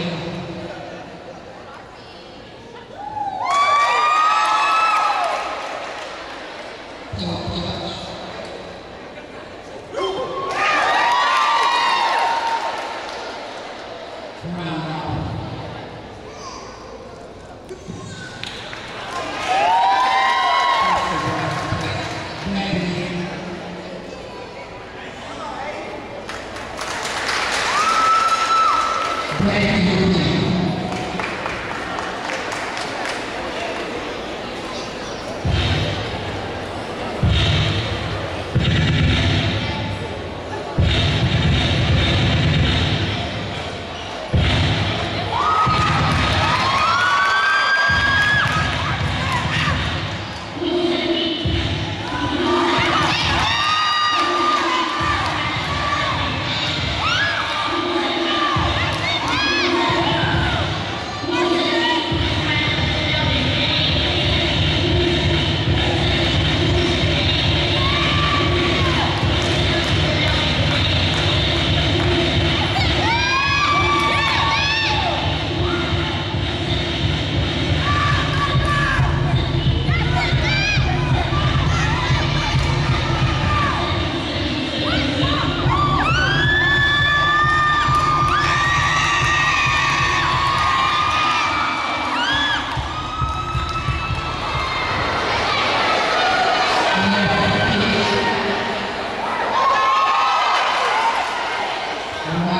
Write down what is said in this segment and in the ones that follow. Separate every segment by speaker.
Speaker 1: Amen. Amen.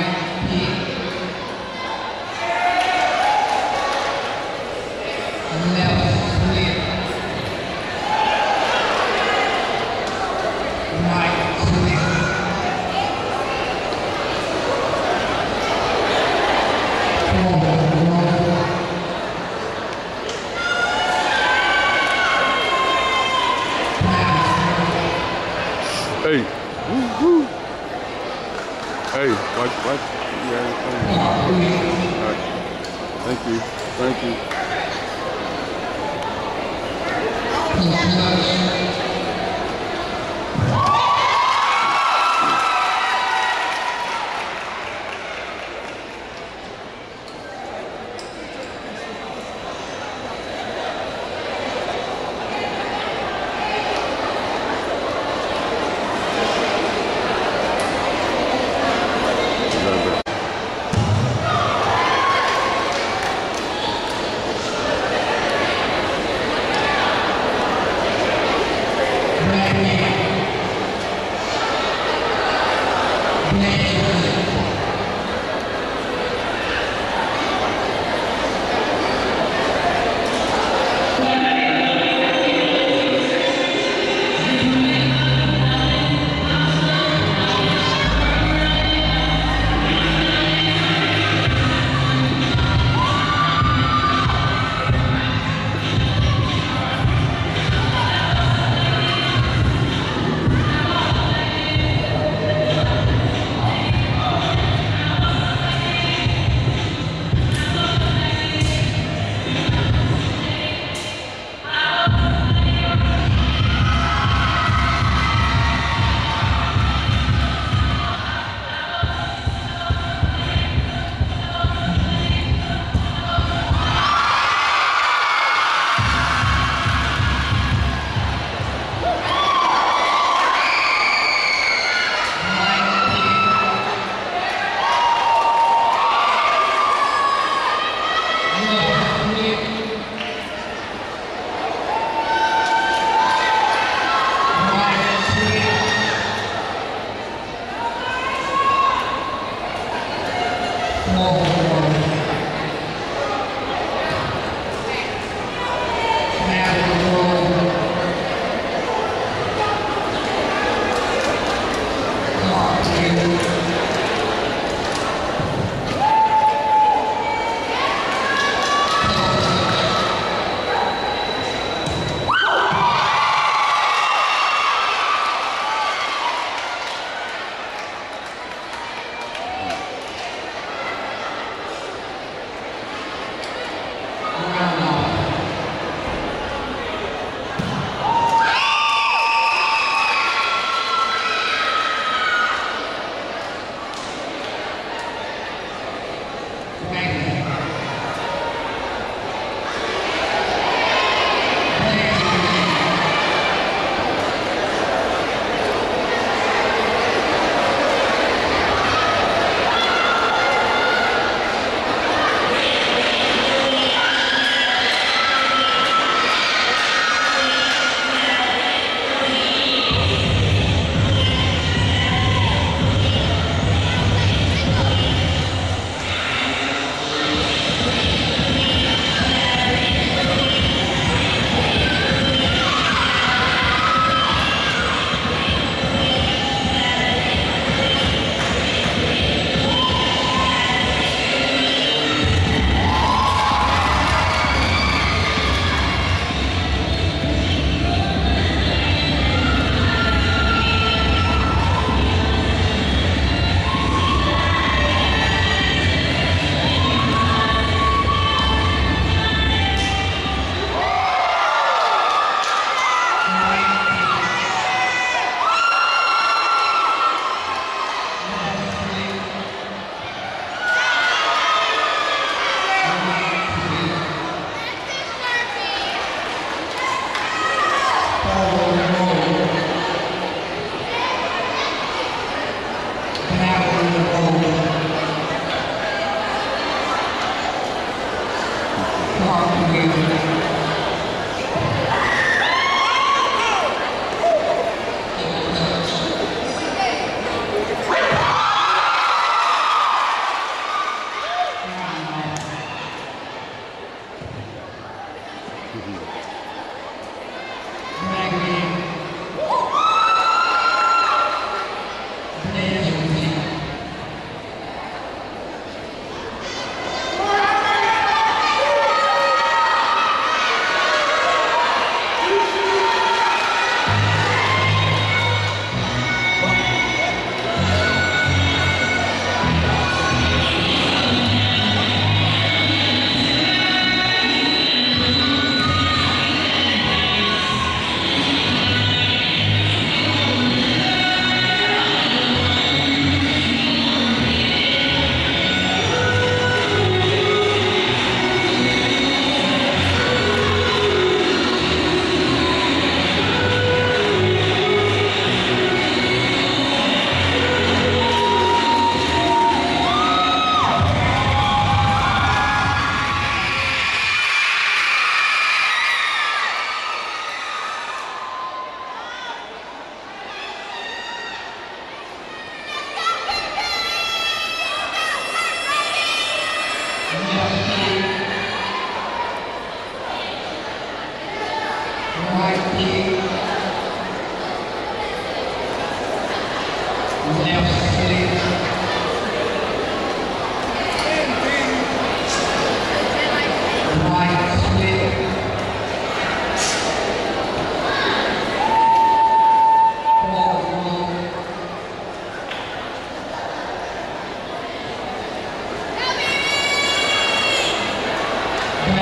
Speaker 1: Mm-hmm.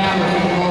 Speaker 1: Thank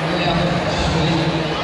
Speaker 1: Obrigado.